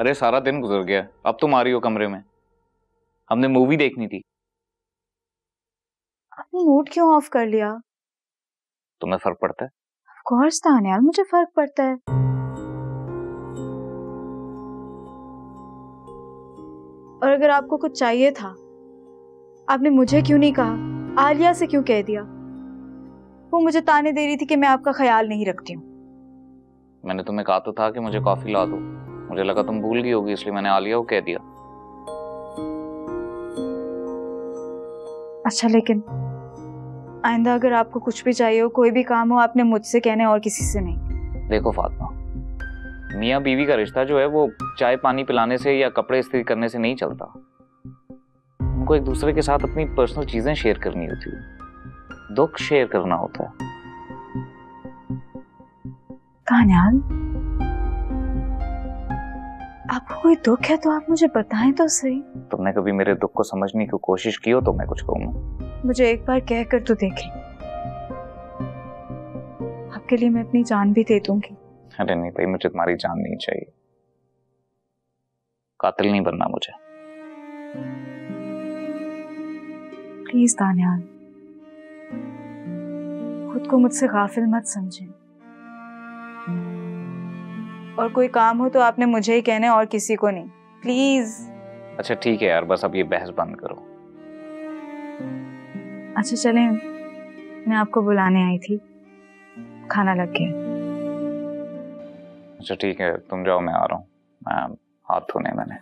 अरे सारा दिन गुजर गया। अब तुम आ रही हो कमरे में। हमने मूवी देखनी थी। आपने मूड क्यों ऑफ़ कर लिया? तुम्हें फ़र्क पड़ता है। ऑफ़ कोर्स यार मुझे फ़र्क पड़ता है। और अगर आपको कुछ चाहिए था आपने मुझे क्यों नहीं कहा? आलिया से क्यों कह दिया? वो मुझे ताने दे रही थी कि मैं आपका ख्याल नहीं रखती हूँ। मैंने तुम्हें कहा तो था कि मुझे कॉफ़ी ला दो। मुझे लगा तुम भूल गई होगी इसलिए मैंने आलिया को कह दिया। अच्छा लेकिन आइंदा अगर आपको कुछ भी चाहिए हो कोई भी काम हो आपने मुझसे कहने और किसी से नहीं। देखो फातिमा मियाँ बीवी का रिश्ता जो है वो चाय पानी पिलाने से या कपड़े इस्त्री करने से नहीं चलता। उनको एक दूसरे के साथ अपनी पर्सनल चीज़ें शेयर करनी होती है। दुख शेयर करना होता है। कान्याल आपको कोई दुख है तो आप मुझे बताएँ तो सही। तुमने कभी मेरे दुख को समझने की कोशिश की हो तो मैं कुछ कहूँगा। मुझे एक बार कह कर तो देखें। आपके लिए मैं अपनी जान भी दे दूँगी। अरे नहीं भाई मुझे तुम्हारी जान नहीं चाहिए। कातिल नहीं बनना मुझे। प्लीज़ दानियाल खुद को मुझसे गाफिल मत समझें। और कोई काम हो तो आपने मुझे ही कहने और किसी को नहीं। प्लीज़ अच्छा ठीक है यार बस अब ये बहस बंद करो। अच्छा चले। मैं आपको बुलाने आई थी। खाना लग गया। अच्छा ठीक है तुम जाओ मैं आ रहा हूँ। हाथ धोने मैंने।